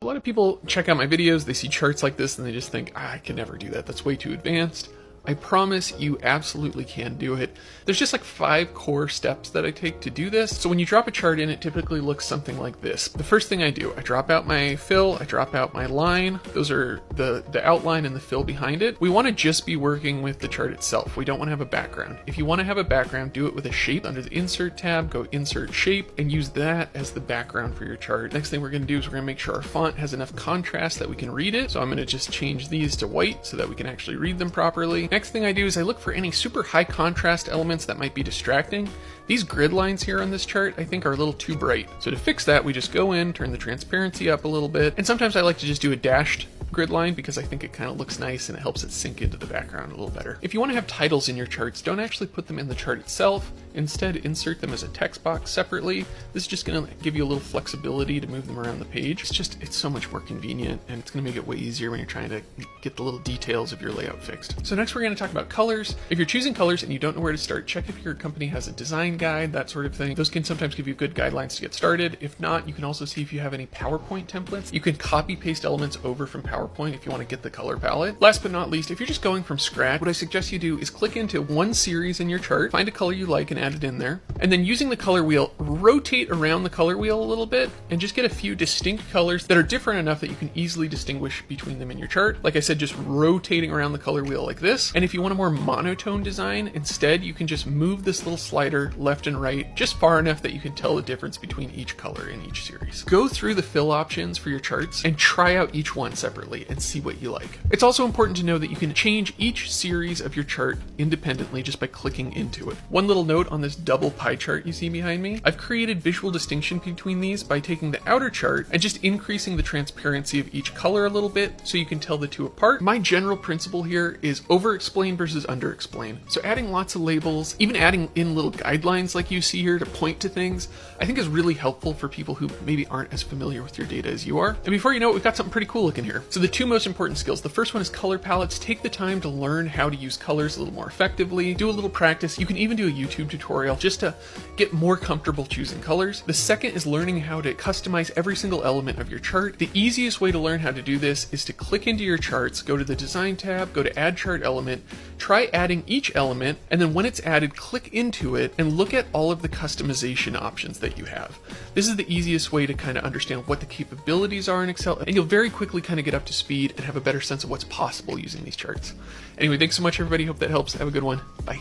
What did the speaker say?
A lot of people check out my videos, they see charts like this, and they just think, ah, I can never do that. That's way too advanced. I promise you absolutely can do it. There's just like five core steps that I take to do this. So when you drop a chart in, it typically looks something like this. The first thing I do, I drop out my fill, I drop out my line. Those are the, the outline and the fill behind it. We want to just be working with the chart itself. We don't want to have a background. If you want to have a background, do it with a shape. Under the insert tab, go insert shape and use that as the background for your chart. Next thing we're going to do is we're going to make sure our font has enough contrast that we can read it. So I'm going to just change these to white so that we can actually read them properly. Next thing I do is I look for any super high contrast elements that might be distracting. These grid lines here on this chart I think are a little too bright. So to fix that, we just go in, turn the transparency up a little bit, and sometimes I like to just do a dashed grid line because I think it kind of looks nice and it helps it sink into the background a little better. If you want to have titles in your charts, don't actually put them in the chart itself. Instead, insert them as a text box separately. This is just going to give you a little flexibility to move them around the page. It's just, it's so much more convenient and it's going to make it way easier when you're trying to get the little details of your layout fixed. So next we're going to talk about colors. If you're choosing colors and you don't know where to start, check if your company has a design guide, that sort of thing. Those can sometimes give you good guidelines to get started. If not, you can also see if you have any PowerPoint templates. You can copy paste elements over from PowerPoint if you want to get the color palette. Last but not least, if you're just going from scratch, what I suggest you do is click into one series in your chart, find a color you like and add it in there, and then using the color wheel, rotate around the color wheel a little bit and just get a few distinct colors that are different enough that you can easily distinguish between them in your chart. Like I said, just rotating around the color wheel like this. And if you want a more monotone design, instead you can just move this little slider left and right just far enough that you can tell the difference between each color in each series. Go through the fill options for your charts and try out each one separately and see what you like. It's also important to know that you can change each series of your chart independently just by clicking into it. One little note on this double pie chart you see behind me, I've created visual distinction between these by taking the outer chart and just increasing the transparency of each color a little bit so you can tell the two apart. My general principle here is over explain versus under explain. So adding lots of labels, even adding in little guidelines like you see here to point to things, I think is really helpful for people who maybe aren't as familiar with your data as you are. And before you know it, we've got something pretty cool looking here. So the two most important skills, the first one is color palettes. Take the time to learn how to use colors a little more effectively. Do a little practice. You can even do a YouTube tutorial just to get more comfortable choosing colors. The second is learning how to customize every single element of your chart. The easiest way to learn how to do this is to click into your charts, go to the design tab, go to add chart element, try adding each element, and then when it's added, click into it and look at all of the customization options that you have. This is the easiest way to kind of understand what the capabilities are in Excel, and you'll very quickly kind of get up to speed and have a better sense of what's possible using these charts. Anyway, thanks so much everybody. Hope that helps. Have a good one. Bye.